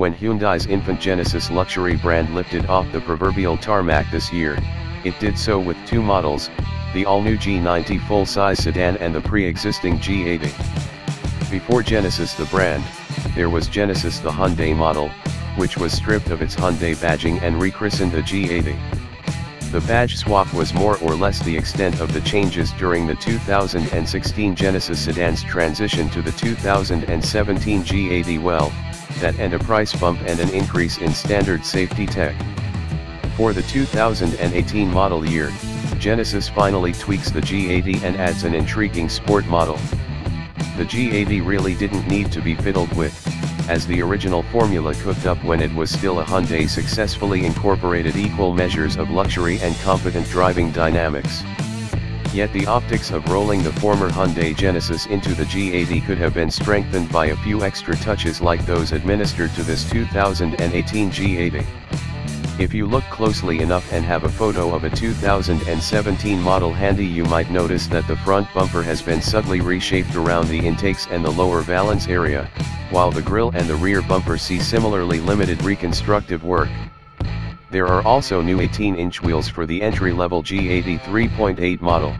When Hyundai's infant Genesis luxury brand lifted off the proverbial tarmac this year, it did so with two models, the all-new G90 full-size sedan and the pre-existing G80. Before Genesis the brand, there was Genesis the Hyundai model, which was stripped of its Hyundai badging and rechristened the G80. The badge swap was more or less the extent of the changes during the 2016 Genesis sedan's transition to the 2017 G80 well, that and a price bump and an increase in standard safety tech. For the 2018 model year, Genesis finally tweaks the G80 and adds an intriguing sport model. The G80 really didn't need to be fiddled with, as the original formula cooked up when it was still a Hyundai successfully incorporated equal measures of luxury and competent driving dynamics. Yet the optics of rolling the former Hyundai Genesis into the G80 could have been strengthened by a few extra touches like those administered to this 2018 G80. If you look closely enough and have a photo of a 2017 model handy you might notice that the front bumper has been subtly reshaped around the intakes and the lower valance area, while the grille and the rear bumper see similarly limited reconstructive work. There are also new 18-inch wheels for the entry-level G80 3.8 model.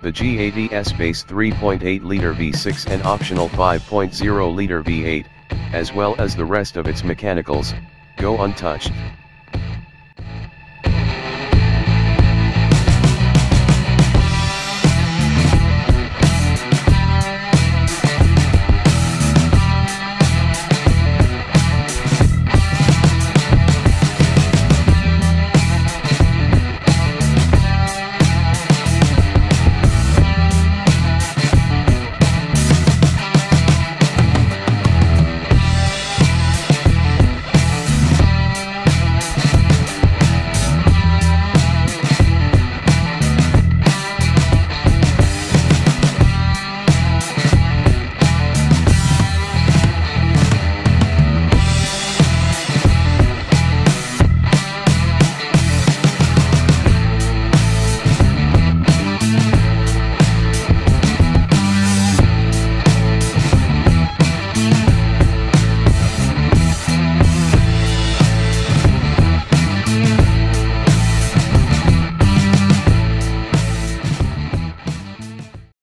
The G80's base 3.8-liter V6 and optional 5.0-liter V8, as well as the rest of its mechanicals, go untouched.